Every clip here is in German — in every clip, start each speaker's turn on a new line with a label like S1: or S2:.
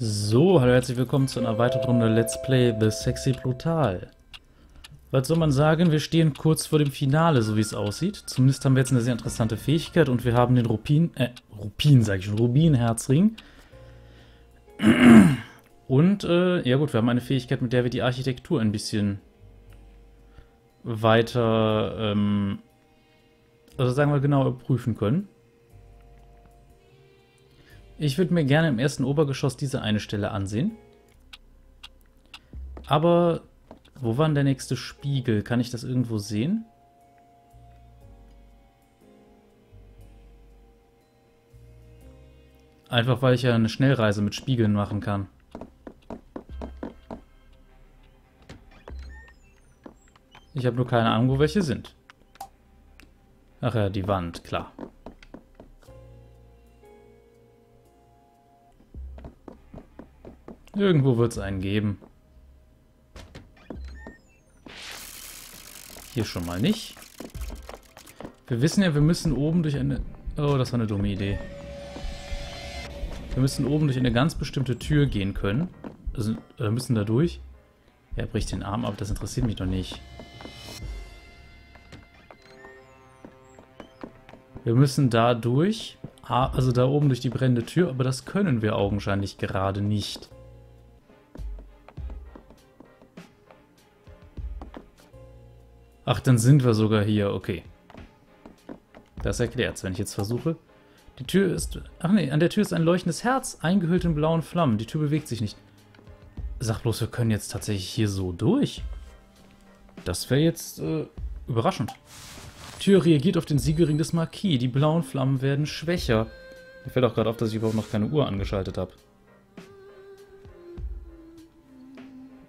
S1: So, hallo herzlich willkommen zu einer weiteren Runde Let's Play The Sexy Brutal. Was soll man sagen, wir stehen kurz vor dem Finale, so wie es aussieht. Zumindest haben wir jetzt eine sehr interessante Fähigkeit und wir haben den Rupin, äh, Rupin sag ich schon, Rubin-Herzring. Und, äh, ja gut, wir haben eine Fähigkeit, mit der wir die Architektur ein bisschen weiter, ähm, also sagen wir genau, prüfen können. Ich würde mir gerne im ersten Obergeschoss diese eine Stelle ansehen. Aber wo war denn der nächste Spiegel? Kann ich das irgendwo sehen? Einfach weil ich ja eine Schnellreise mit Spiegeln machen kann. Ich habe nur keine Ahnung, wo welche sind. Ach ja, die Wand, klar. Irgendwo wird es einen geben. Hier schon mal nicht. Wir wissen ja, wir müssen oben durch eine... Oh, das war eine dumme Idee. Wir müssen oben durch eine ganz bestimmte Tür gehen können. Also, wir müssen da durch. Er bricht den Arm ab, das interessiert mich doch nicht. Wir müssen da durch. Also da oben durch die brennende Tür, aber das können wir augenscheinlich gerade nicht. Ach, dann sind wir sogar hier. Okay. Das erklärt's, wenn ich jetzt versuche. Die Tür ist... Ach nee, an der Tür ist ein leuchtendes Herz, eingehüllt in blauen Flammen. Die Tür bewegt sich nicht. Sag bloß, wir können jetzt tatsächlich hier so durch. Das wäre jetzt äh, überraschend. Die Tür reagiert auf den Siegelring des Marquis. Die blauen Flammen werden schwächer. Mir fällt auch gerade auf, dass ich überhaupt noch keine Uhr angeschaltet habe.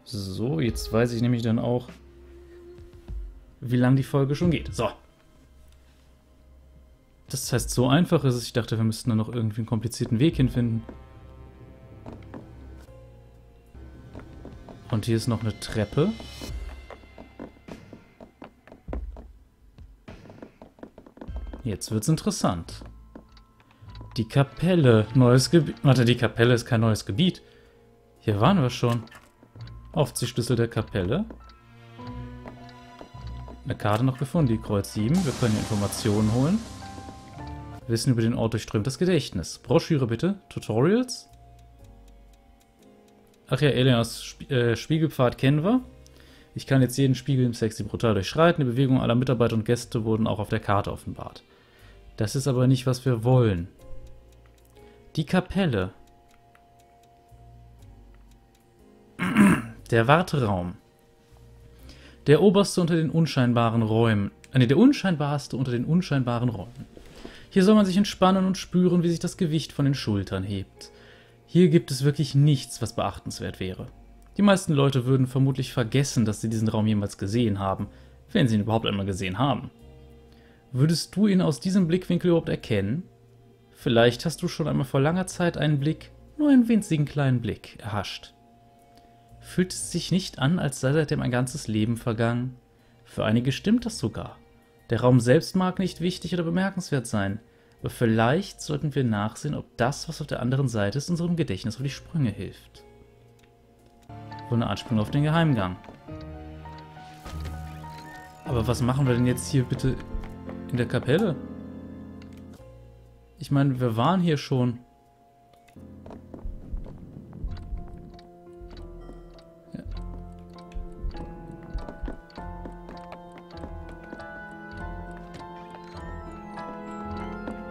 S1: So, jetzt weiß ich nämlich dann auch, wie lang die Folge schon geht. So. Das heißt, so einfach ist es. Ich dachte, wir müssten da noch irgendwie einen komplizierten Weg hinfinden. Und hier ist noch eine Treppe. Jetzt wird's interessant. Die Kapelle. Neues Gebiet. Warte, die Kapelle ist kein neues Gebiet. Hier waren wir schon. Aufziehschlüssel der Kapelle eine Karte noch gefunden, die Kreuz 7. Wir können Informationen holen. Wissen über den Ort durchströmt das Gedächtnis. Broschüre bitte. Tutorials. Ach ja, Elenas Sp äh, Spiegelpfad kennen wir. Ich kann jetzt jeden Spiegel im Sexy brutal durchschreiten. Die Bewegungen aller Mitarbeiter und Gäste wurden auch auf der Karte offenbart. Das ist aber nicht, was wir wollen. Die Kapelle. Der Warteraum. Der oberste unter den unscheinbaren Räumen. Nee, der unscheinbarste unter den unscheinbaren Räumen. Hier soll man sich entspannen und spüren, wie sich das Gewicht von den Schultern hebt. Hier gibt es wirklich nichts, was beachtenswert wäre. Die meisten Leute würden vermutlich vergessen, dass sie diesen Raum jemals gesehen haben, wenn sie ihn überhaupt einmal gesehen haben. Würdest du ihn aus diesem Blickwinkel überhaupt erkennen? Vielleicht hast du schon einmal vor langer Zeit einen Blick, nur einen winzigen kleinen Blick, erhascht fühlt es sich nicht an, als sei seitdem ein ganzes Leben vergangen. Für einige stimmt das sogar. Der Raum selbst mag nicht wichtig oder bemerkenswert sein, aber vielleicht sollten wir nachsehen, ob das, was auf der anderen Seite ist, unserem Gedächtnis auf die Sprünge hilft. Wohl eine Anspielung auf den Geheimgang. Aber was machen wir denn jetzt hier bitte in der Kapelle? Ich meine, wir waren hier schon.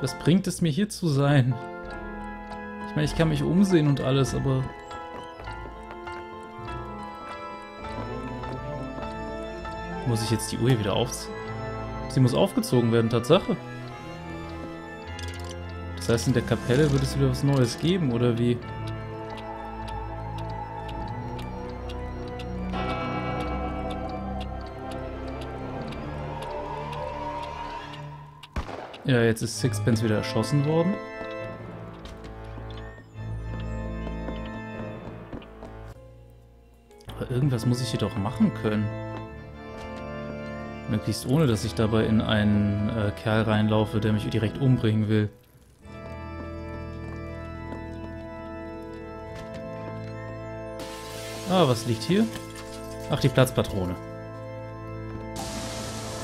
S1: Was bringt es mir hier zu sein? Ich meine, ich kann mich umsehen und alles, aber... Muss ich jetzt die Uhr wieder aufziehen? Sie muss aufgezogen werden, Tatsache. Das heißt, in der Kapelle wird es wieder was Neues geben, oder wie? Ja, jetzt ist Sixpence wieder erschossen worden. Aber irgendwas muss ich hier doch machen können. Möglichst ohne, dass ich dabei in einen äh, Kerl reinlaufe, der mich direkt umbringen will. Ah, was liegt hier? Ach, die Platzpatrone.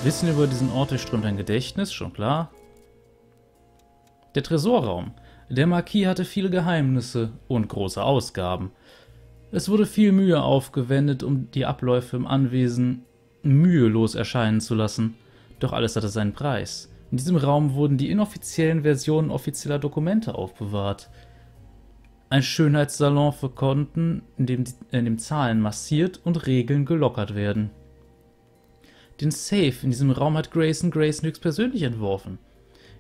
S1: Wissen über diesen Ort durchströmt ein Gedächtnis, schon klar. Der Tresorraum. Der Marquis hatte viele Geheimnisse und große Ausgaben. Es wurde viel Mühe aufgewendet, um die Abläufe im Anwesen mühelos erscheinen zu lassen. Doch alles hatte seinen Preis. In diesem Raum wurden die inoffiziellen Versionen offizieller Dokumente aufbewahrt. Ein Schönheitssalon für Konten, in dem, in dem Zahlen massiert und Regeln gelockert werden. Den Safe in diesem Raum hat Grayson Grayson höchstpersönlich entworfen.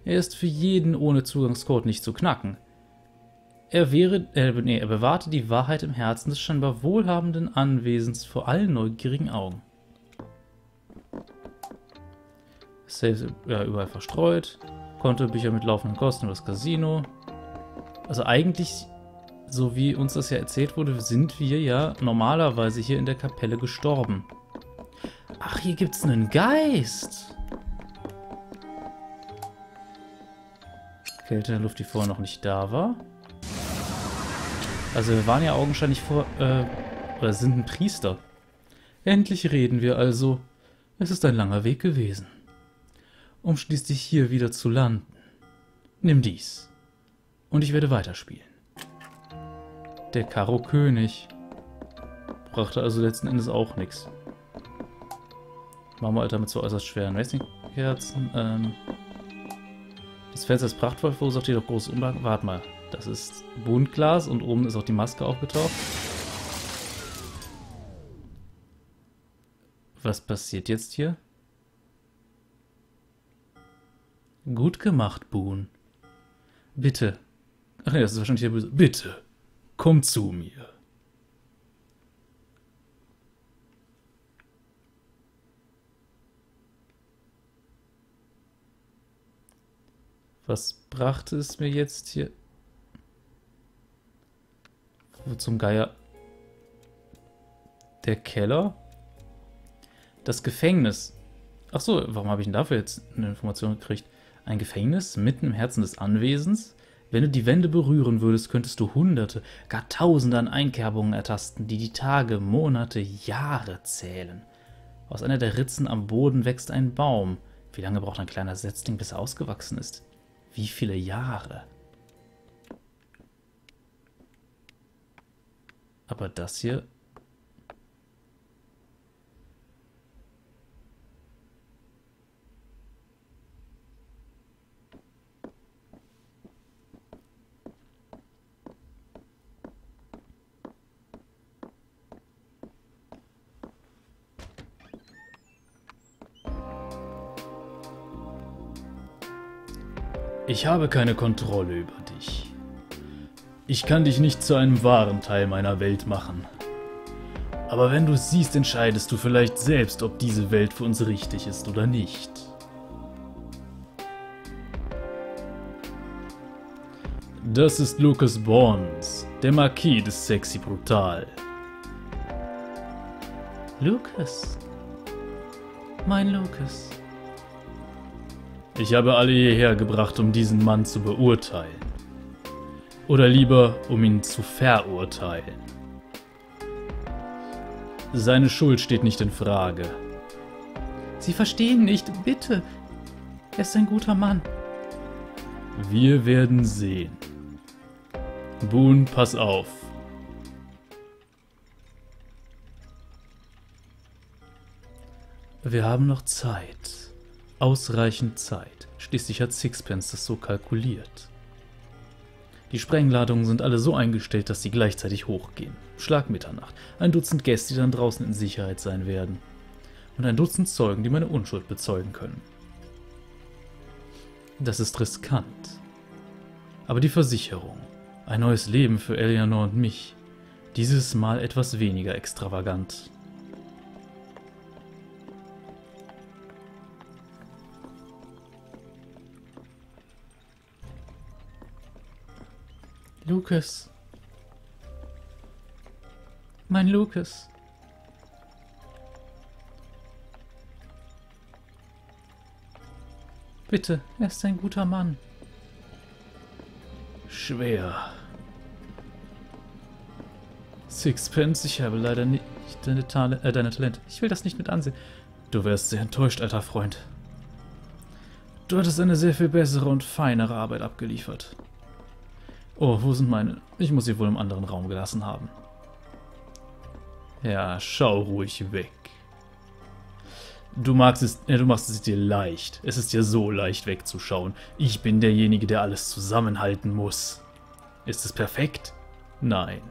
S1: Er ist für jeden ohne Zugangscode nicht zu knacken. Er, wäre, äh, nee, er bewahrte die Wahrheit im Herzen des scheinbar wohlhabenden Anwesens vor allen neugierigen Augen. Saves ja, überall verstreut. Kontobücher mit laufenden Kosten über das Casino. Also eigentlich, so wie uns das ja erzählt wurde, sind wir ja normalerweise hier in der Kapelle gestorben. Ach, hier gibt's einen Geist. Kälte in der Luft, die vorher noch nicht da war. Also wir waren ja augenscheinlich vor, äh, oder sind ein Priester. Endlich reden wir also. Es ist ein langer Weg gewesen um schließlich hier wieder zu landen. Nimm dies. Und ich werde weiterspielen. Der Karo König. Brachte also letzten Endes auch nichts. Machen wir halt damit so äußerst schweren Racing-Herzen. Ähm, das Fenster ist prachtvoll, verursacht jedoch großes Umlagen. Warte mal, das ist Buntglas und oben ist auch die Maske aufgetaucht. Was passiert jetzt hier? Gut gemacht, Boone. Bitte. Ach nee, das ist wahrscheinlich der Böse. Bitte, komm zu mir. Was brachte es mir jetzt hier? Wo zum Geier? Der Keller? Das Gefängnis. Ach so, warum habe ich denn dafür jetzt eine Information gekriegt? Ein Gefängnis mitten im Herzen des Anwesens? Wenn du die Wände berühren würdest, könntest du Hunderte, gar Tausende an Einkerbungen ertasten, die die Tage, Monate, Jahre zählen. Aus einer der Ritzen am Boden wächst ein Baum. Wie lange braucht ein kleiner Setzling, bis er ausgewachsen ist? Wie viele Jahre? Aber das hier Ich habe keine Kontrolle über dich. Ich kann dich nicht zu einem wahren Teil meiner Welt machen. Aber wenn du siehst, entscheidest du vielleicht selbst, ob diese Welt für uns richtig ist oder nicht. Das ist Lucas Bonds, der Marquis des Sexy Brutal. Lucas. Mein Lucas. Ich habe alle hierher gebracht, um diesen Mann zu beurteilen. Oder lieber, um ihn zu verurteilen. Seine Schuld steht nicht in Frage. Sie verstehen nicht, bitte. Er ist ein guter Mann. Wir werden sehen. Boone, pass auf. Wir haben noch Zeit. Ausreichend Zeit. Schließlich hat Sixpence das so kalkuliert. Die Sprengladungen sind alle so eingestellt, dass sie gleichzeitig hochgehen. Schlag Mitternacht. Ein Dutzend Gäste, die dann draußen in Sicherheit sein werden. Und ein Dutzend Zeugen, die meine Unschuld bezeugen können. Das ist riskant. Aber die Versicherung. Ein neues Leben für Eleanor und mich. Dieses Mal etwas weniger extravagant. Lucas. Mein Lucas. Bitte, er ist ein guter Mann. Schwer. Sixpence, ich habe leider nicht deine, Tal äh, deine Talente. Ich will das nicht mit ansehen. Du wärst sehr enttäuscht, alter Freund. Du hattest eine sehr viel bessere und feinere Arbeit abgeliefert. Oh, wo sind meine? Ich muss sie wohl im anderen Raum gelassen haben. Ja, schau ruhig weg. Du, magst es, äh, du machst es dir leicht. Es ist dir so leicht wegzuschauen. Ich bin derjenige, der alles zusammenhalten muss. Ist es perfekt? Nein.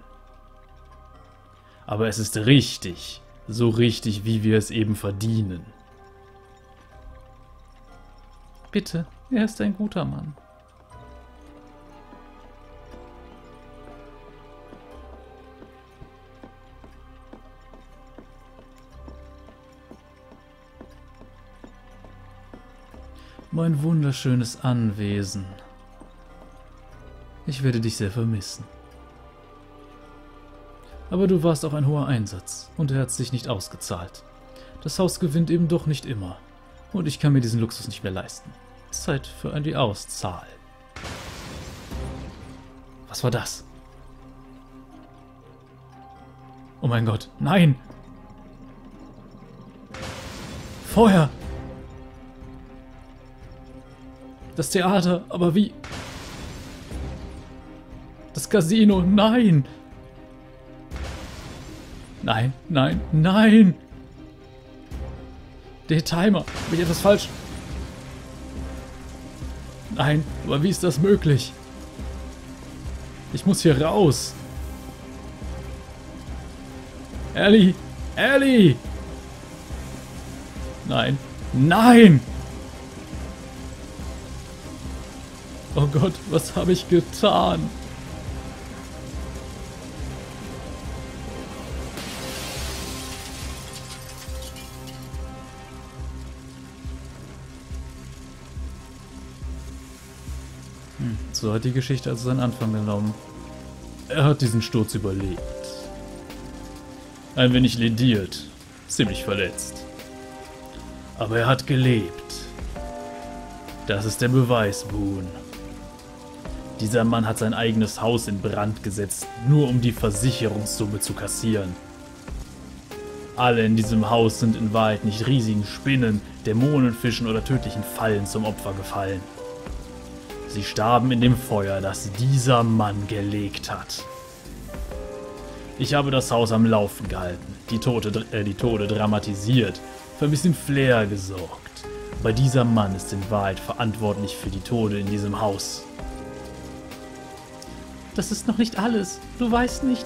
S1: Aber es ist richtig. So richtig, wie wir es eben verdienen. Bitte, er ist ein guter Mann. Mein wunderschönes Anwesen. Ich werde dich sehr vermissen. Aber du warst auch ein hoher Einsatz und er hat sich nicht ausgezahlt. Das Haus gewinnt eben doch nicht immer. Und ich kann mir diesen Luxus nicht mehr leisten. Zeit für die Auszahl. Was war das? Oh mein Gott, nein! Feuer! Das Theater, aber wie? Das Casino, nein! Nein, nein, nein! Der Timer, habe ich etwas falsch? Nein, aber wie ist das möglich? Ich muss hier raus. Ellie! Ellie! Nein. Nein! Oh Gott, was habe ich getan? Hm, so hat die Geschichte also seinen Anfang genommen. Er hat diesen Sturz überlebt. Ein wenig lediert, ziemlich verletzt. Aber er hat gelebt. Das ist der Beweis, Boone. Dieser Mann hat sein eigenes Haus in Brand gesetzt, nur um die Versicherungssumme zu kassieren. Alle in diesem Haus sind in Wahrheit nicht riesigen Spinnen, Dämonenfischen oder tödlichen Fallen zum Opfer gefallen. Sie starben in dem Feuer, das dieser Mann gelegt hat. Ich habe das Haus am Laufen gehalten, die, Tote, äh, die Tode dramatisiert, für ein bisschen Flair gesorgt. Aber dieser Mann ist in Wahrheit verantwortlich für die Tode in diesem Haus. Das ist noch nicht alles. Du weißt nicht.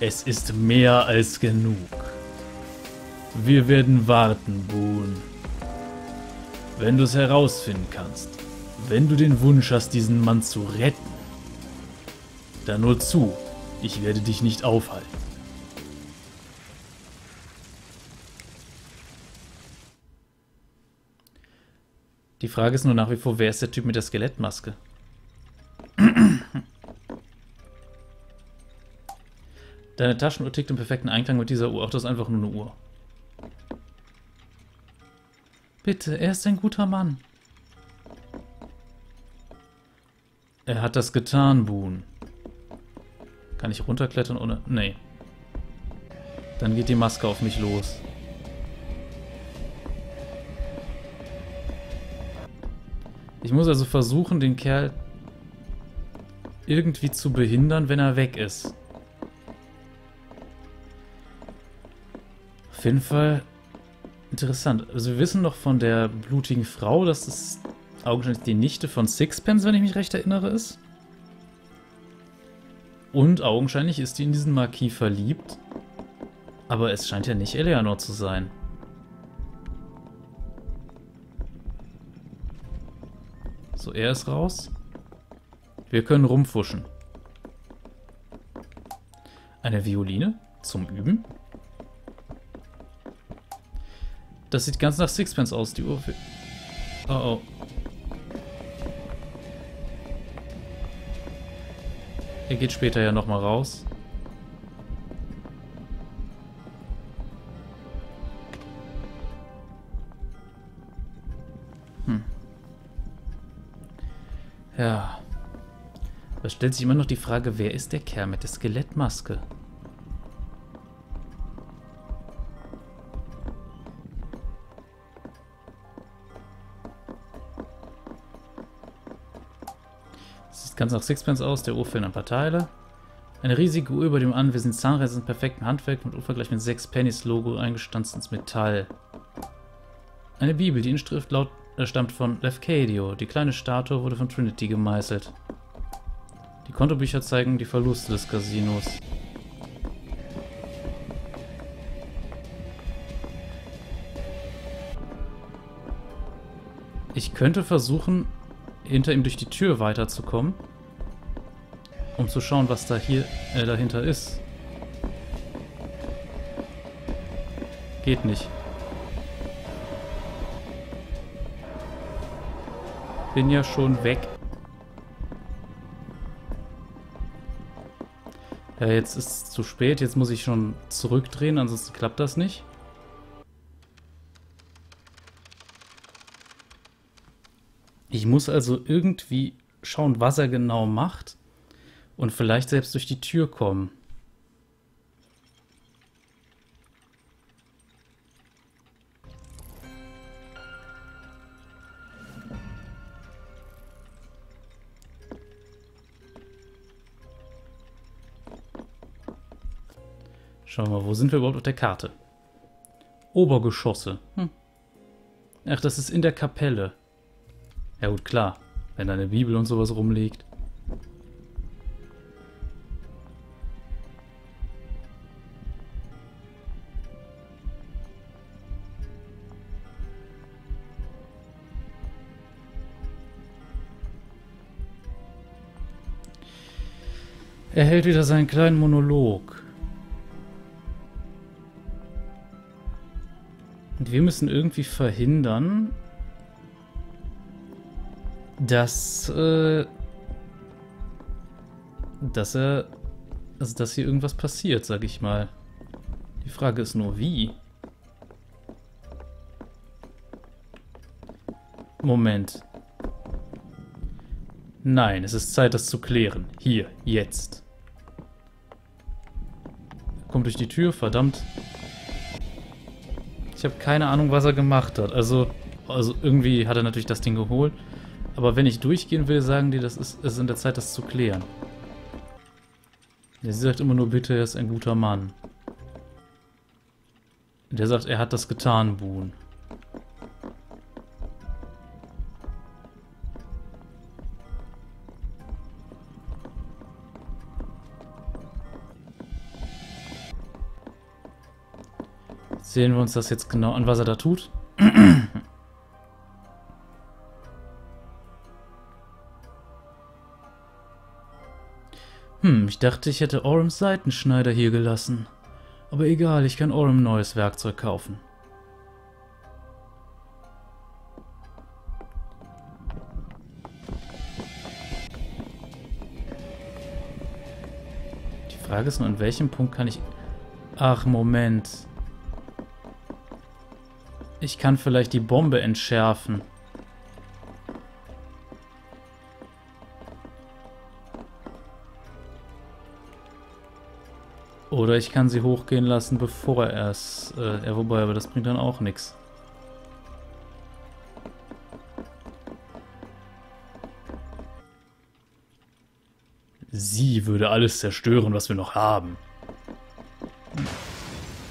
S1: Es ist mehr als genug. Wir werden warten, Boone. Wenn du es herausfinden kannst, wenn du den Wunsch hast, diesen Mann zu retten, dann nur zu, ich werde dich nicht aufhalten. Die Frage ist nur nach wie vor, wer ist der Typ mit der Skelettmaske? Deine Taschenuhr tickt im perfekten Einklang mit dieser Uhr. Auch das ist einfach nur eine Uhr. Bitte, er ist ein guter Mann. Er hat das getan, Boone. Kann ich runterklettern ohne... Nee. Dann geht die Maske auf mich los. Ich muss also versuchen, den Kerl irgendwie zu behindern, wenn er weg ist. Auf jeden Fall interessant. Also wir wissen doch von der blutigen Frau, dass es augenscheinlich die Nichte von Sixpence, wenn ich mich recht erinnere, ist. Und augenscheinlich ist die in diesen Marquis verliebt. Aber es scheint ja nicht Eleanor zu sein. So, er ist raus. Wir können rumfuschen. Eine Violine zum Üben. Das sieht ganz nach Sixpence aus, die Uhr. Oh oh. Er geht später ja nochmal raus. Stellt sich immer noch die Frage, wer ist der Kerl mit der Skelettmaske? Sieht ganz nach Sixpence aus, der Uhr fehlen ein paar Teile. Eine riesige Uhr über dem Anwesen Zahnräder in perfektem Handwerk mit unvergleich mit sechs Pennies Logo eingestanzt ins Metall. Eine Bibel, die Inschrift laut, äh, stammt von Lefcadio. Die kleine Statue wurde von Trinity gemeißelt. Kontobücher zeigen die Verluste des Casinos. Ich könnte versuchen, hinter ihm durch die Tür weiterzukommen. Um zu schauen, was da hier äh, dahinter ist. Geht nicht. Bin ja schon weg. Ja, jetzt ist es zu spät. Jetzt muss ich schon zurückdrehen, ansonsten klappt das nicht. Ich muss also irgendwie schauen, was er genau macht und vielleicht selbst durch die Tür kommen. Schauen wir mal, wo sind wir überhaupt auf der Karte? Obergeschosse. Hm. Ach, das ist in der Kapelle. Ja gut, klar. Wenn da eine Bibel und sowas rumliegt. Er hält wieder seinen kleinen Monolog. Und wir müssen irgendwie verhindern, dass, äh, dass er, also dass hier irgendwas passiert, sag ich mal. Die Frage ist nur, wie? Moment. Nein, es ist Zeit, das zu klären. Hier, jetzt. Kommt durch die Tür, verdammt. Ich habe keine Ahnung, was er gemacht hat. Also, also irgendwie hat er natürlich das Ding geholt. Aber wenn ich durchgehen will, sagen die, das ist, es ist in der Zeit, das zu klären. Ja, sie sagt immer nur, bitte, er ist ein guter Mann. Der sagt, er hat das getan, Boon. Sehen wir uns das jetzt genau an, was er da tut. hm, ich dachte, ich hätte Orms Seitenschneider hier gelassen. Aber egal, ich kann Orm neues Werkzeug kaufen. Die Frage ist nur, an welchem Punkt kann ich... Ach, Moment. Ich kann vielleicht die Bombe entschärfen. Oder ich kann sie hochgehen lassen, bevor er es... Äh, ja, wobei, aber das bringt dann auch nichts. Sie würde alles zerstören, was wir noch haben.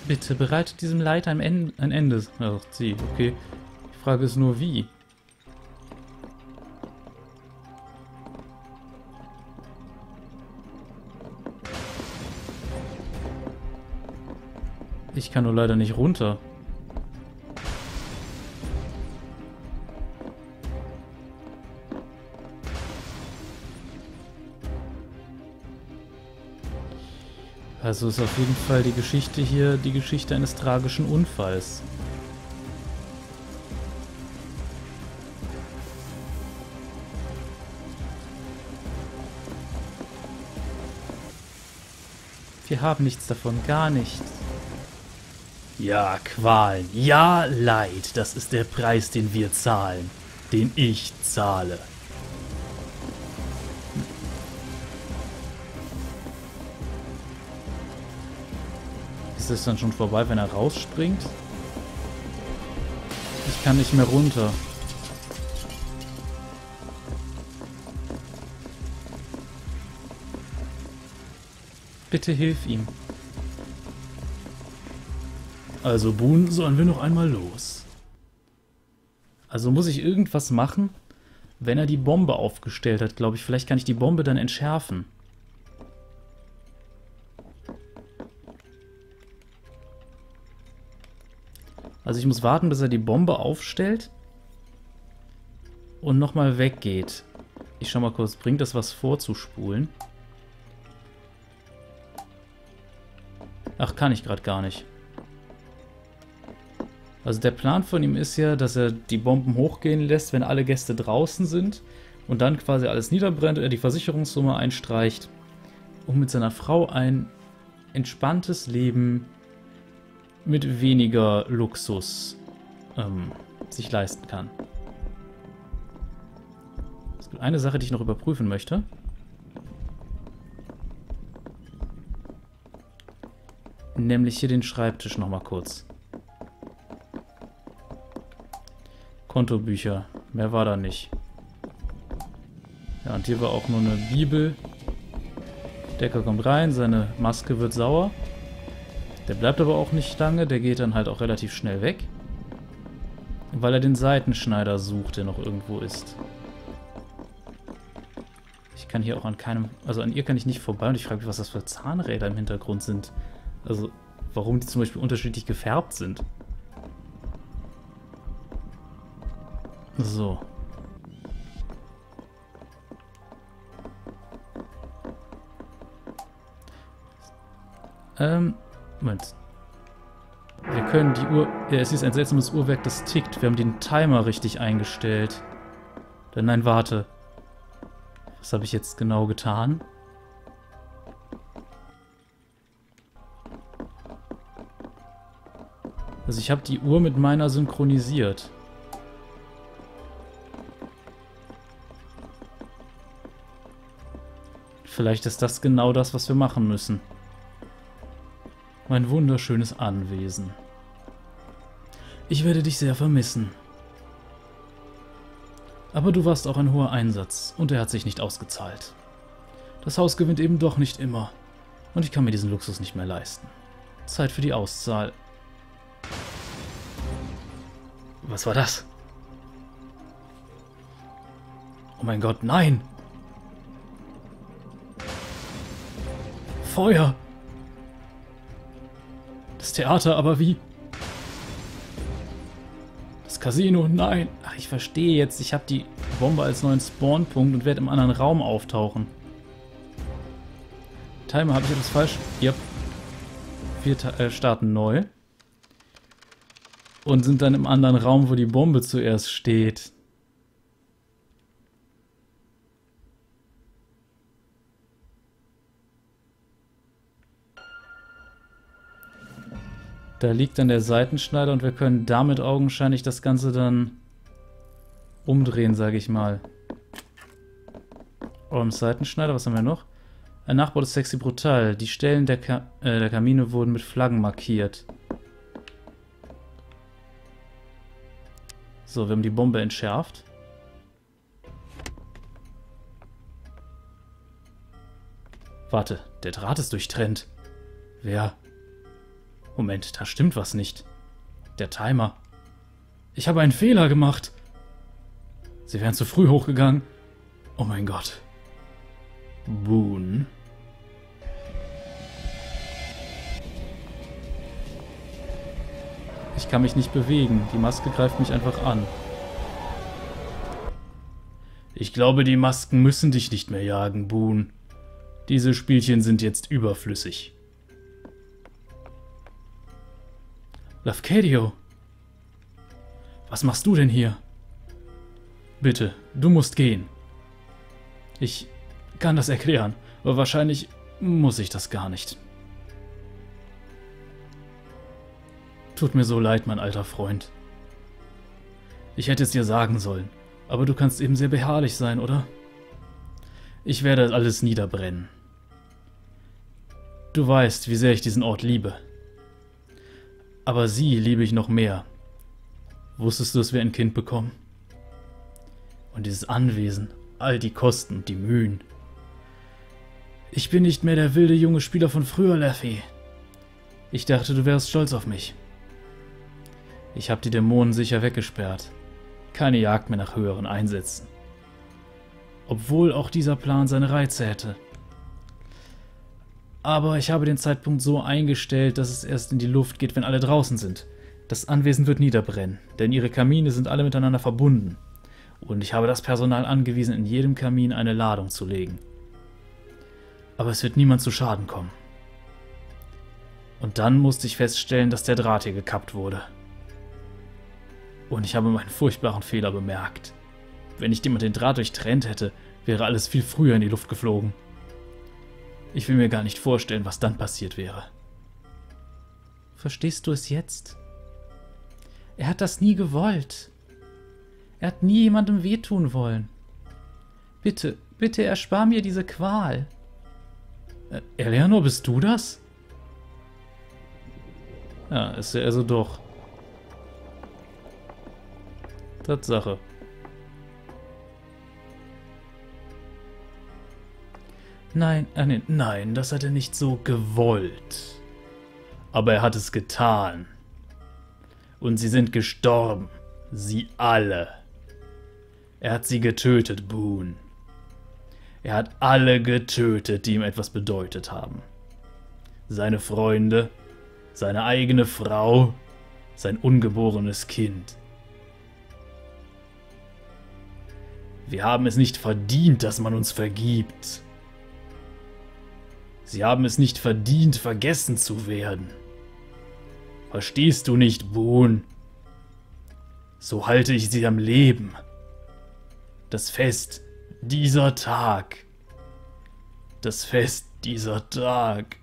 S1: Bitte bereitet diesem Leid ein Ende. Ein Ende. Ach, sie, okay. Die Frage ist nur, wie. Ich kann nur leider nicht runter. Also ist auf jeden Fall die Geschichte hier die Geschichte eines tragischen Unfalls. Wir haben nichts davon, gar nichts. Ja, Qualen, ja, Leid, das ist der Preis, den wir zahlen, den ich zahle. Ist es dann schon vorbei, wenn er rausspringt? Ich kann nicht mehr runter. Bitte hilf ihm. Also, Boon, sollen wir noch einmal los? Also muss ich irgendwas machen, wenn er die Bombe aufgestellt hat, glaube ich. Vielleicht kann ich die Bombe dann entschärfen. Also ich muss warten, bis er die Bombe aufstellt und nochmal weggeht. Ich schau mal kurz, bringt das was vorzuspulen? Ach, kann ich gerade gar nicht. Also der Plan von ihm ist ja, dass er die Bomben hochgehen lässt, wenn alle Gäste draußen sind und dann quasi alles niederbrennt und er die Versicherungssumme einstreicht, um mit seiner Frau ein entspanntes Leben mit weniger Luxus ähm, sich leisten kann. Es gibt eine Sache, die ich noch überprüfen möchte. Nämlich hier den Schreibtisch nochmal kurz. Kontobücher. Mehr war da nicht. Ja, und hier war auch nur eine Bibel. Decker kommt rein, seine Maske wird sauer. Der bleibt aber auch nicht lange, der geht dann halt auch relativ schnell weg. Weil er den Seitenschneider sucht, der noch irgendwo ist. Ich kann hier auch an keinem... Also an ihr kann ich nicht vorbei und ich frage mich, was das für Zahnräder im Hintergrund sind. Also warum die zum Beispiel unterschiedlich gefärbt sind. So. Ähm, Moment. Wir können die Uhr... Ja, es ist ein seltsames Uhrwerk, das tickt. Wir haben den Timer richtig eingestellt. Denn nein, warte. Was habe ich jetzt genau getan? Also ich habe die Uhr mit meiner synchronisiert. Vielleicht ist das genau das, was wir machen müssen. Mein wunderschönes Anwesen. Ich werde dich sehr vermissen. Aber du warst auch ein hoher Einsatz und er hat sich nicht ausgezahlt. Das Haus gewinnt eben doch nicht immer und ich kann mir diesen Luxus nicht mehr leisten. Zeit für die Auszahl. Was war das? Oh mein Gott, nein! Feuer! Theater, aber wie? Das Casino, nein. Ach, ich verstehe jetzt. Ich habe die Bombe als neuen Spawnpunkt und werde im anderen Raum auftauchen. Timer, habe ich etwas falsch? Ja. Wir äh, starten neu. Und sind dann im anderen Raum, wo die Bombe zuerst steht. Da liegt dann der Seitenschneider und wir können damit augenscheinlich das Ganze dann umdrehen, sage ich mal. Oh, im Seitenschneider, was haben wir noch? Ein Nachbau des Sexy Brutal. Die Stellen der, Ka äh, der Kamine wurden mit Flaggen markiert. So, wir haben die Bombe entschärft. Warte, der Draht ist durchtrennt. Wer? Moment, da stimmt was nicht. Der Timer. Ich habe einen Fehler gemacht. Sie wären zu früh hochgegangen. Oh mein Gott. Boon. Ich kann mich nicht bewegen. Die Maske greift mich einfach an. Ich glaube, die Masken müssen dich nicht mehr jagen, Boon. Diese Spielchen sind jetzt überflüssig. Lafcadio! Was machst du denn hier? Bitte, du musst gehen. Ich kann das erklären, aber wahrscheinlich muss ich das gar nicht. Tut mir so leid, mein alter Freund. Ich hätte es dir sagen sollen, aber du kannst eben sehr beharrlich sein, oder? Ich werde alles niederbrennen. Du weißt, wie sehr ich diesen Ort liebe. Aber sie liebe ich noch mehr. Wusstest du, dass wir ein Kind bekommen? Und dieses Anwesen, all die Kosten die Mühen. Ich bin nicht mehr der wilde junge Spieler von früher, Laffy. Ich dachte, du wärst stolz auf mich. Ich habe die Dämonen sicher weggesperrt. Keine Jagd mehr nach höheren Einsätzen. Obwohl auch dieser Plan seine Reize hätte. Aber ich habe den Zeitpunkt so eingestellt, dass es erst in die Luft geht, wenn alle draußen sind. Das Anwesen wird niederbrennen, denn ihre Kamine sind alle miteinander verbunden. Und ich habe das Personal angewiesen, in jedem Kamin eine Ladung zu legen. Aber es wird niemand zu Schaden kommen. Und dann musste ich feststellen, dass der Draht hier gekappt wurde. Und ich habe meinen furchtbaren Fehler bemerkt. Wenn nicht jemand den Draht durchtrennt hätte, wäre alles viel früher in die Luft geflogen. Ich will mir gar nicht vorstellen, was dann passiert wäre. Verstehst du es jetzt? Er hat das nie gewollt. Er hat nie jemandem wehtun wollen. Bitte, bitte erspar mir diese Qual. Äh, Eleanor, bist du das? Ja, ist er also doch. Tatsache. Nein, äh, nein, nein, das hat er nicht so gewollt. Aber er hat es getan. Und sie sind gestorben. Sie alle. Er hat sie getötet, Boone. Er hat alle getötet, die ihm etwas bedeutet haben. Seine Freunde, seine eigene Frau, sein ungeborenes Kind. Wir haben es nicht verdient, dass man uns vergibt. Sie haben es nicht verdient, vergessen zu werden. Verstehst du nicht, Boone? So halte ich sie am Leben. Das Fest dieser Tag. Das Fest dieser Tag.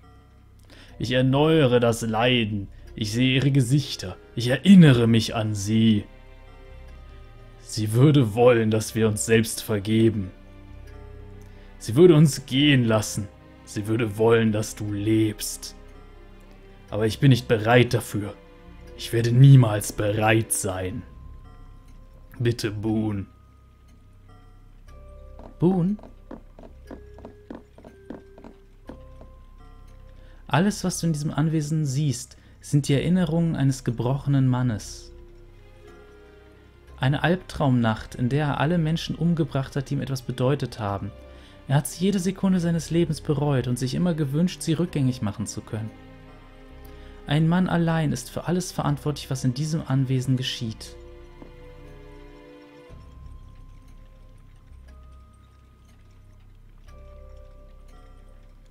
S1: Ich erneuere das Leiden. Ich sehe ihre Gesichter. Ich erinnere mich an sie. Sie würde wollen, dass wir uns selbst vergeben. Sie würde uns gehen lassen. Sie würde wollen, dass du lebst. Aber ich bin nicht bereit dafür. Ich werde niemals bereit sein. Bitte, Boone. Boone? Alles, was du in diesem Anwesen siehst, sind die Erinnerungen eines gebrochenen Mannes. Eine Albtraumnacht, in der er alle Menschen umgebracht hat, die ihm etwas bedeutet haben – er hat sie jede Sekunde seines Lebens bereut und sich immer gewünscht, sie rückgängig machen zu können. Ein Mann allein ist für alles verantwortlich, was in diesem Anwesen geschieht.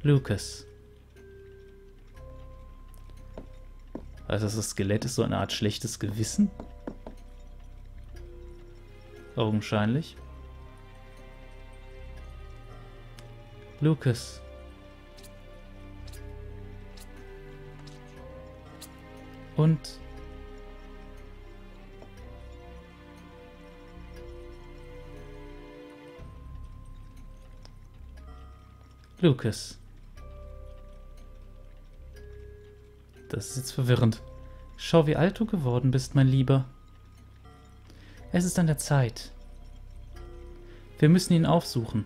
S1: Lucas. Also das Skelett ist so eine Art schlechtes Gewissen? Augenscheinlich. Lucas. Und Lucas. Das ist jetzt verwirrend. Schau, wie alt du geworden bist, mein Lieber. Es ist an der Zeit. Wir müssen ihn aufsuchen.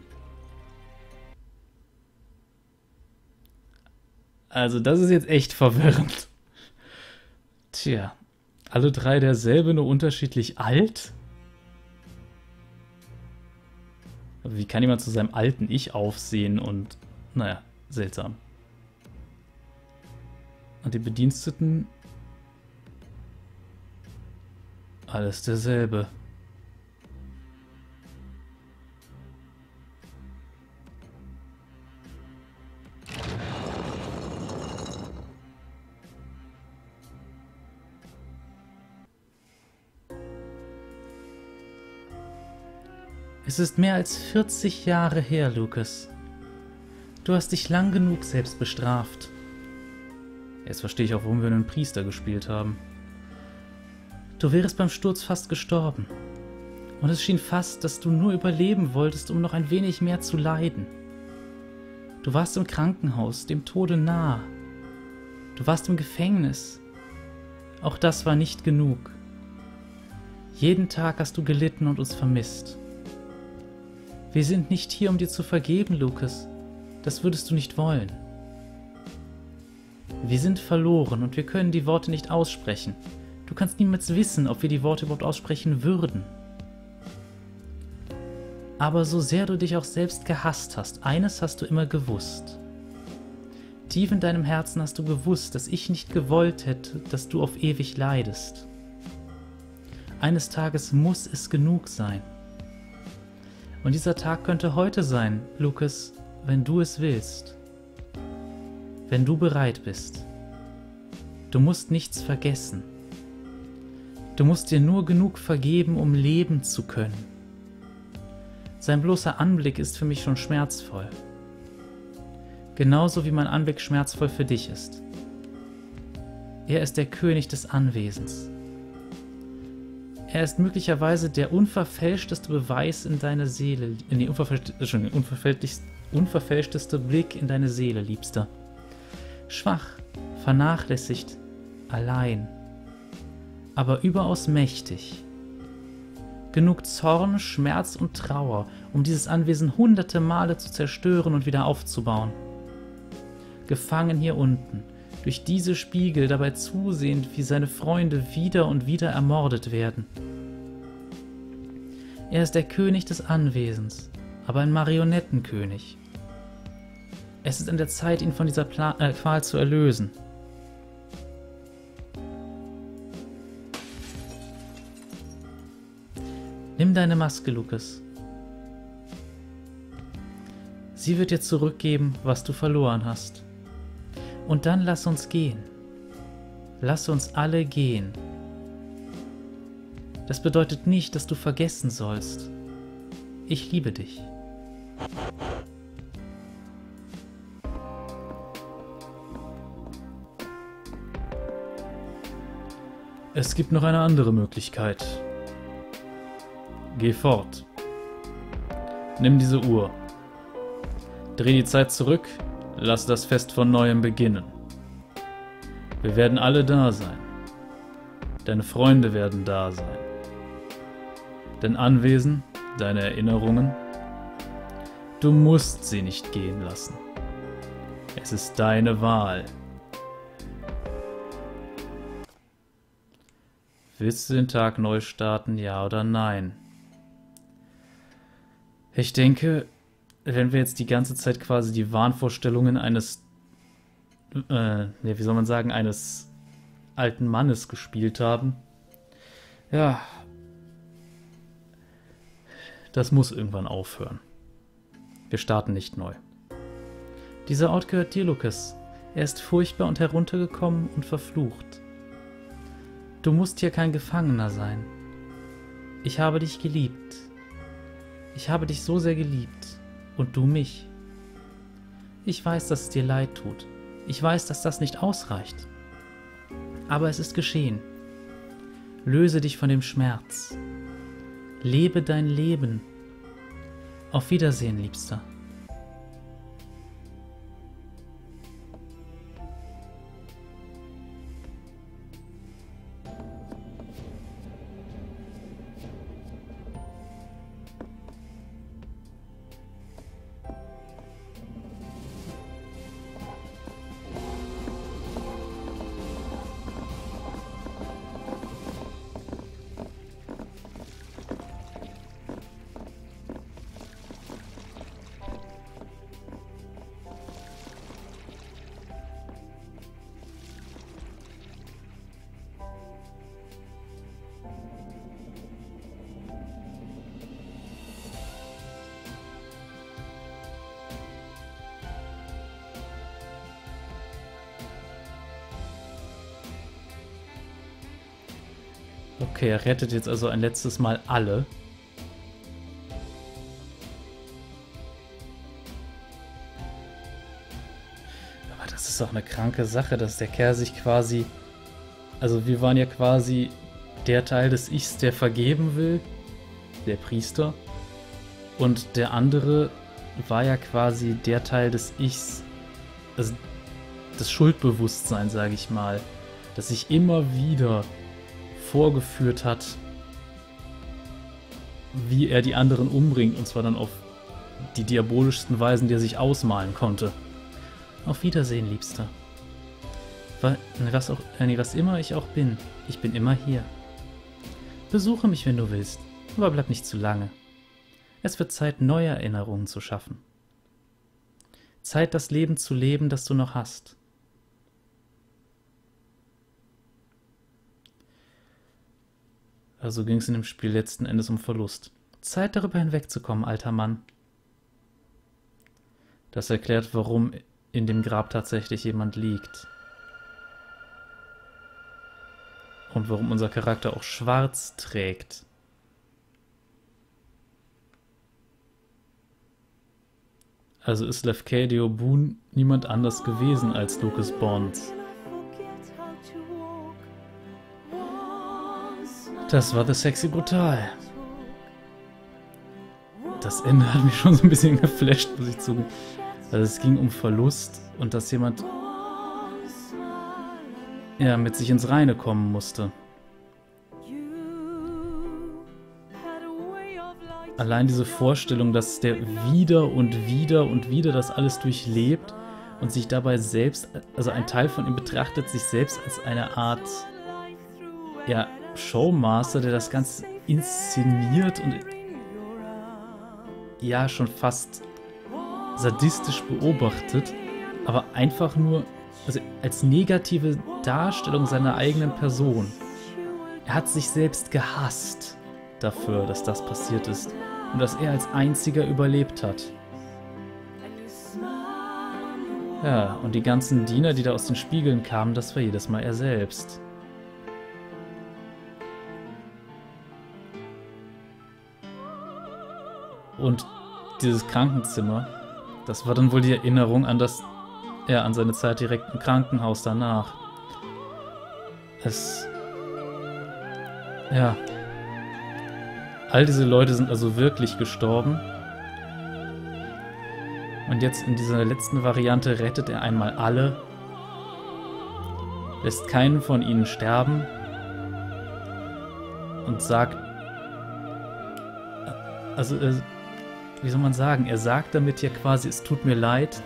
S1: Also, das ist jetzt echt verwirrend. Tja, alle drei derselbe, nur unterschiedlich alt? Wie kann jemand zu seinem alten Ich aufsehen und, naja, seltsam. Und die Bediensteten? Alles derselbe. Es ist mehr als 40 Jahre her, Lucas. Du hast dich lang genug selbst bestraft. Jetzt verstehe ich auch, warum wir einen Priester gespielt haben. Du wärest beim Sturz fast gestorben. Und es schien fast, dass du nur überleben wolltest, um noch ein wenig mehr zu leiden. Du warst im Krankenhaus, dem Tode nah. Du warst im Gefängnis. Auch das war nicht genug. Jeden Tag hast du gelitten und uns vermisst. Wir sind nicht hier, um dir zu vergeben, Lukas. Das würdest du nicht wollen. Wir sind verloren und wir können die Worte nicht aussprechen. Du kannst niemals wissen, ob wir die Worte überhaupt aussprechen würden. Aber so sehr du dich auch selbst gehasst hast, eines hast du immer gewusst. Tief in deinem Herzen hast du gewusst, dass ich nicht gewollt hätte, dass du auf ewig leidest. Eines Tages muss es genug sein. Und dieser Tag könnte heute sein, Lukas, wenn du es willst. Wenn du bereit bist. Du musst nichts vergessen. Du musst dir nur genug vergeben, um leben zu können. Sein bloßer Anblick ist für mich schon schmerzvoll. Genauso wie mein Anblick schmerzvoll für dich ist. Er ist der König des Anwesens. Er ist möglicherweise der unverfälschteste Beweis in deine Seele, in die unverfälschteste Blick in deine Seele, Liebster. Schwach, vernachlässigt, allein, aber überaus mächtig. Genug Zorn, Schmerz und Trauer, um dieses Anwesen hunderte Male zu zerstören und wieder aufzubauen. Gefangen hier unten, durch diese Spiegel dabei zusehend, wie seine Freunde wieder und wieder ermordet werden. Er ist der König des Anwesens, aber ein Marionettenkönig. Es ist an der Zeit, ihn von dieser Pla äh, Qual zu erlösen. Nimm deine Maske, Lukas. Sie wird dir zurückgeben, was du verloren hast. Und dann lass uns gehen. Lass uns alle gehen. Das bedeutet nicht, dass du vergessen sollst. Ich liebe dich. Es gibt noch eine andere Möglichkeit. Geh fort. Nimm diese Uhr. Dreh die Zeit zurück Lass das Fest von neuem beginnen. Wir werden alle da sein. Deine Freunde werden da sein. Dein Anwesen, deine Erinnerungen. Du musst sie nicht gehen lassen. Es ist deine Wahl. Willst du den Tag neu starten, ja oder nein? Ich denke, wenn wir jetzt die ganze Zeit quasi die Wahnvorstellungen eines, äh, wie soll man sagen, eines alten Mannes gespielt haben, ja, das muss irgendwann aufhören. Wir starten nicht neu. Dieser Ort gehört dir, Lukas. Er ist furchtbar und heruntergekommen und verflucht. Du musst hier kein Gefangener sein. Ich habe dich geliebt. Ich habe dich so sehr geliebt und du mich. Ich weiß, dass es dir leid tut. Ich weiß, dass das nicht ausreicht. Aber es ist geschehen. Löse dich von dem Schmerz. Lebe dein Leben. Auf Wiedersehen, Liebster. Okay, er rettet jetzt also ein letztes Mal alle. Aber das ist doch eine kranke Sache, dass der Kerl sich quasi... Also wir waren ja quasi der Teil des Ichs, der vergeben will, der Priester. Und der andere war ja quasi der Teil des Ichs, also das Schuldbewusstsein, sage ich mal das sich immer wieder vorgeführt hat, wie er die anderen umbringt, und zwar dann auf die diabolischsten Weisen, die er sich ausmalen konnte. Auf Wiedersehen, Liebster. Was, auch, nee, was immer ich auch bin, ich bin immer hier. Besuche mich, wenn du willst, aber bleib nicht zu lange. Es wird Zeit, neue Erinnerungen zu schaffen. Zeit, das Leben zu leben, das du noch hast. Also ging es in dem Spiel letzten Endes um Verlust. Zeit darüber hinwegzukommen, alter Mann. Das erklärt, warum in dem Grab tatsächlich jemand liegt. Und warum unser Charakter auch schwarz trägt. Also ist Lefcadio Boone niemand anders gewesen als Lucas Bonds. Das war The Sexy Brutal. Das Ende hat mich schon so ein bisschen geflasht, muss ich zugeben. Also es ging um Verlust und dass jemand ja, mit sich ins Reine kommen musste. Allein diese Vorstellung, dass der wieder und wieder und wieder das alles durchlebt und sich dabei selbst, also ein Teil von ihm betrachtet sich selbst als eine Art, ja, Showmaster, der das Ganze inszeniert und ja, schon fast sadistisch beobachtet, aber einfach nur also als negative Darstellung seiner eigenen Person. Er hat sich selbst gehasst dafür, dass das passiert ist und dass er als einziger überlebt hat. Ja, und die ganzen Diener, die da aus den Spiegeln kamen, das war jedes Mal er selbst. Und dieses Krankenzimmer, das war dann wohl die Erinnerung an das, ja, an seine Zeit direkt im Krankenhaus danach. Es, ja, all diese Leute sind also wirklich gestorben. Und jetzt in dieser letzten Variante rettet er einmal alle, lässt keinen von ihnen sterben und sagt, also äh, wie soll man sagen, er sagt damit ja quasi, es tut mir leid,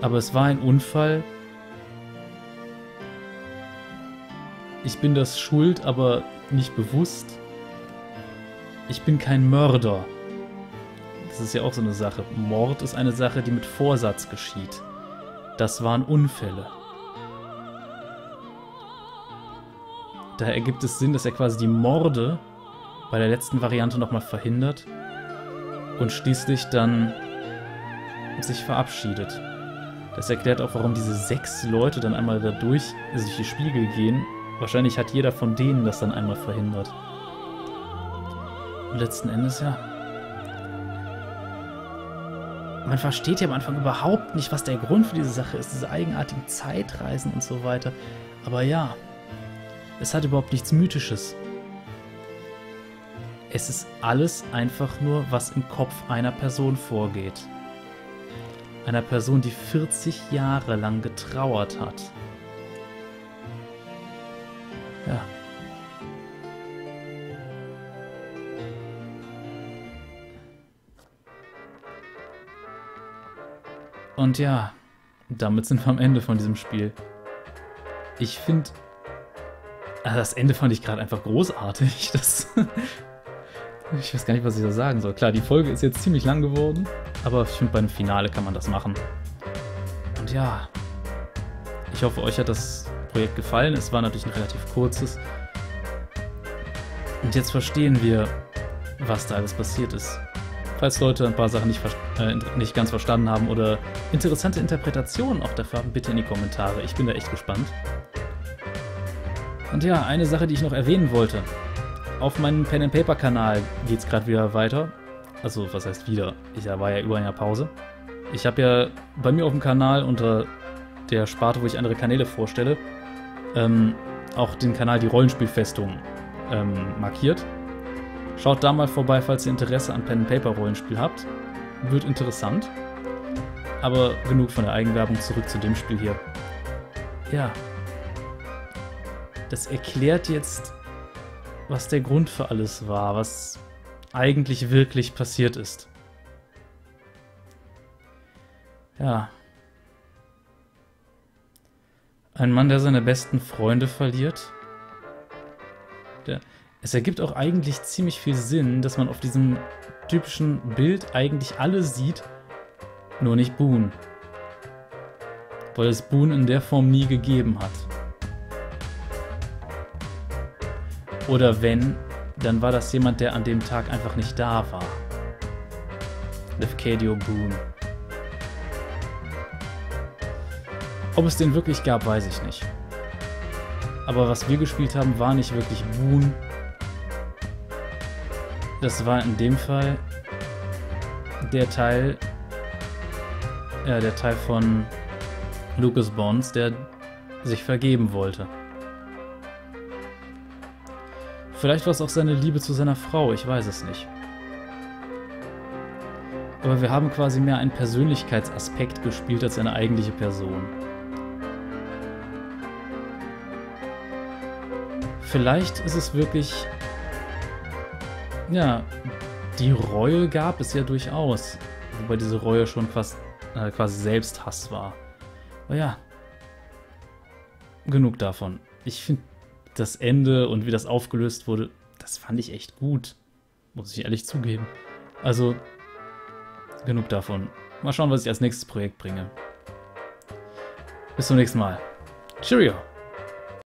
S1: aber es war ein Unfall. Ich bin das schuld, aber nicht bewusst. Ich bin kein Mörder. Das ist ja auch so eine Sache. Mord ist eine Sache, die mit Vorsatz geschieht. Das waren Unfälle. Daher ergibt es Sinn, dass er quasi die Morde bei der letzten Variante nochmal verhindert und schließlich dann sich verabschiedet. Das erklärt auch, warum diese sechs Leute dann einmal da durch, also die Spiegel gehen. Wahrscheinlich hat jeder von denen das dann einmal verhindert. Und letzten Endes, ja. Man versteht ja am Anfang überhaupt nicht, was der Grund für diese Sache ist, diese eigenartigen Zeitreisen und so weiter. Aber ja, es hat überhaupt nichts Mythisches. Es ist alles einfach nur, was im Kopf einer Person vorgeht. Einer Person, die 40 Jahre lang getrauert hat. Ja. Und ja, damit sind wir am Ende von diesem Spiel. Ich finde, also das Ende fand ich gerade einfach großartig. Das ich weiß gar nicht, was ich da sagen soll. Klar, die Folge ist jetzt ziemlich lang geworden, aber ich finde, beim Finale kann man das machen. Und ja, ich hoffe, euch hat das Projekt gefallen. Es war natürlich ein relativ kurzes. Und jetzt verstehen wir, was da alles passiert ist. Falls Leute ein paar Sachen nicht, äh, nicht ganz verstanden haben oder interessante Interpretationen auch dafür haben, bitte in die Kommentare. Ich bin da echt gespannt. Und ja, eine Sache, die ich noch erwähnen wollte. Auf meinem Pen and Paper Kanal geht es gerade wieder weiter. Also, was heißt wieder? Ich war ja über ein Jahr Pause. Ich habe ja bei mir auf dem Kanal unter der Sparte, wo ich andere Kanäle vorstelle, ähm, auch den Kanal Die Rollenspielfestung ähm, markiert. Schaut da mal vorbei, falls ihr Interesse an Pen and Paper Rollenspiel habt. Wird interessant. Aber genug von der Eigenwerbung, zurück zu dem Spiel hier. Ja, das erklärt jetzt, was der Grund für alles war, was eigentlich wirklich passiert ist. Ja. Ein Mann, der seine besten Freunde verliert. Der, es ergibt auch eigentlich ziemlich viel Sinn, dass man auf diesem typischen Bild eigentlich alle sieht, nur nicht Boone. Weil es Boone in der Form nie gegeben hat. Oder wenn, dann war das jemand, der an dem Tag einfach nicht da war. Lefcadio Boone. Ob es den wirklich gab, weiß ich nicht. Aber was wir gespielt haben, war nicht wirklich Boone. Das war in dem Fall der Teil, ja, der Teil von Lucas Bonds, der sich vergeben wollte. Vielleicht war es auch seine Liebe zu seiner Frau, ich weiß es nicht. Aber wir haben quasi mehr einen Persönlichkeitsaspekt gespielt als eine eigentliche Person. Vielleicht ist es wirklich... Ja, die Reue gab es ja durchaus. Wobei diese Reue schon fast äh, quasi Selbsthass war. Aber ja, genug davon. Ich finde das Ende und wie das aufgelöst wurde, das fand ich echt gut. Muss ich ehrlich zugeben. Also, genug davon. Mal schauen, was ich als nächstes Projekt bringe. Bis zum nächsten Mal. Cheerio!